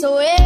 So, it.